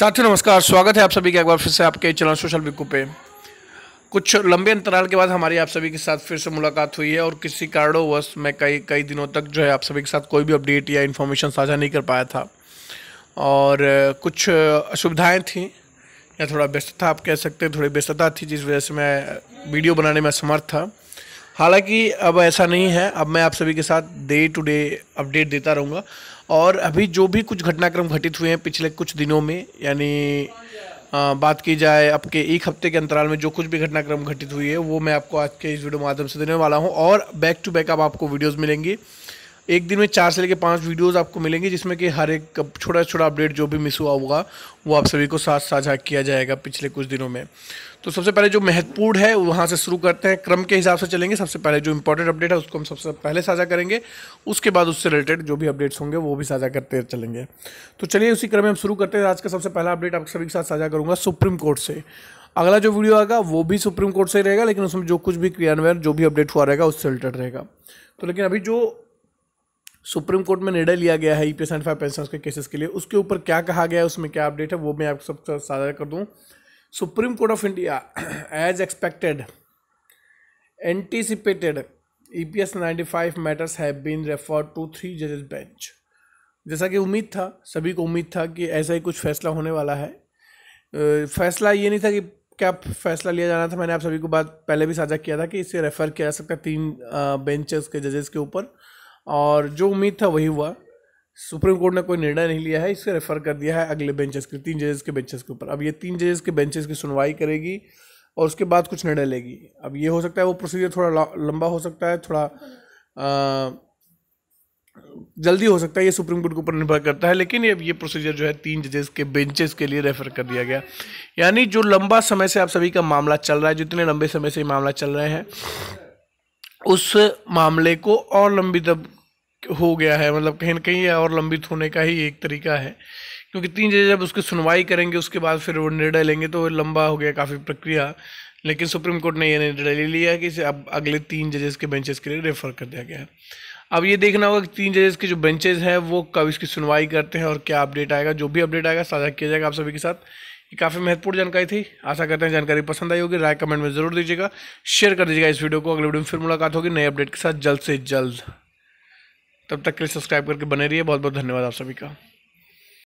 साथियों, नमस्कार। स्वागत है आप सभी का एक बार फिर से आपके चैनल सोशल बिकू पे। कुछ लंबे अंतराल के बाद हमारी आप सभी के साथ फिर से मुलाकात हुई है और किसी कारणोंवश मैं कई कई दिनों तक जो है आप सभी के साथ कोई भी अपडेट या इन्फॉर्मेशन साझा नहीं कर पाया था। और, कुछ असुविधाएँ थी, या थोड़ा व्यस्तता आप कह सकते हैं, थोड़ी व्यस्तता थी, जिस वजह से मैं वीडियो बनाने में असमर्थ था। हालाँकि अब ऐसा नहीं है। अब मैं आप सभी के साथ डे टू डे अपडेट देता रहूँगा। और अभी जो भी कुछ घटनाक्रम घटित हुए हैं पिछले कुछ दिनों में, यानी बात की जाए आपके एक हफ़्ते के अंतराल में जो कुछ भी घटनाक्रम घटित हुई है, वो मैं आपको आज के इस वीडियो माध्यम से देने वाला हूँ। और बैक टू बैक अब आपको वीडियोज़ मिलेंगी। एक दिन में चार से लेकर पाँच वीडियोस आपको मिलेंगे, जिसमें कि हर एक छोटा छोटा अपडेट जो भी मिस हुआ होगा, वो आप सभी को साथ साझा किया जाएगा पिछले कुछ दिनों में। तो सबसे पहले जो महत्वपूर्ण है, वहाँ से शुरू करते हैं। क्रम के हिसाब से चलेंगे। सबसे पहले जो इंपॉर्टेंट अपडेट है, उसको हम सबसे पहले साझा करेंगे। उसके बाद उससे रिलेटेड जो भी अपडेट्स होंगे, वो भी साझा करते चलेंगे। तो चलिए, उसी क्रम में हम शुरू करते हैं। आज का सबसे पहला अपडेट आप सभी के साथ साझा करूँगा सुप्रीम कोर्ट से। अगला जो वीडियो आएगा, वो भी सुप्रीम कोर्ट से रहेगा, लेकिन उसमें जो कुछ भी क्रियान्वयन, जो भी अपडेट हुआ रहेगा, उससे रिलेटेड रहेगा। तो लेकिन अभी जो सुप्रीम कोर्ट में निर्णय लिया गया है E P S five pension के केसेस के लिए। उसके ऊपर क्या कहा गया है, उसमें क्या अपडेट है, वो मैं आपको सब साझा कर दूँ। Supreme court of India as expected anticipated E P S ninety five matters have been refer to three जजेस बेंच जैसा कि उम्मीद था, सभी को उम्मीद था कि ऐसा ही कुछ फैसला होने वाला है। फैसला ये नहीं था कि क्या फैसला लिया जाना था, मैंने आप सभी को बात पहले भी साझा किया था कि इसे रेफ़र किया जा सकता है तीन बेंचेस के जजेस के ऊपर। और जो उम्मीद था वही हुआ। सुप्रीम कोर्ट ने कोई निर्णय नहीं लिया है इसे रेफर कर दिया है अगले बेंचेस के तीन जजेस के बेंचेस के ऊपर। अब ये तीन जजेस के बेंचेस की सुनवाई करेगी और उसके बाद कुछ निर्णय लेगी। अब ये हो सकता है वो प्रोसीजर थोड़ा लंबा हो सकता है थोड़ा आ, जल्दी हो सकता है ये सुप्रीम कोर्ट के ऊपर निर्भर करता है लेकिन ये ये प्रोसीजर जो है तीन जजेस के बेंचेस के लिए रेफर कर दिया गया। यानी जो लंबा समय से आप सभी का मामला चल रहा है जितने लंबे समय से मामला चल रहे हैं उस मामले को और लंबी तब हो गया है मतलब कहीं ना कहीं और लंबित होने का ही एक तरीका है। क्योंकि तीन जज जब उसकी सुनवाई करेंगे, उसके बाद फिर वो निर्णय लेंगे तो लंबा हो गया काफ़ी प्रक्रिया। लेकिन सुप्रीम कोर्ट ने यह निर्णय ले लिया कि इसे अब अगले तीन जजेस के बेंचेस के लिए रेफर कर दिया गया है। अब ये देखना होगा कि तीन जजेस के जो बेंचेस हैं, वो कब इसकी सुनवाई करते हैं और क्या अपडेट आएगा। जो भी अपडेट आएगा, साझा किया जाएगा आप सभी के साथ। ये काफ़ी महत्वपूर्ण जानकारी थी। आशा करते हैं जानकारी पसंद आई होगी। राय कमेंट में ज़रूर दीजिएगा। शेयर कर दीजिएगा इस वीडियो को। अगले वीडियो में फिर मुलाकात होगी नए अपडेट के साथ। जल्द से जल्द। तब तक के लिए सब्सक्राइब करके बने रहिए। बहुत बहुत धन्यवाद आप सभी का।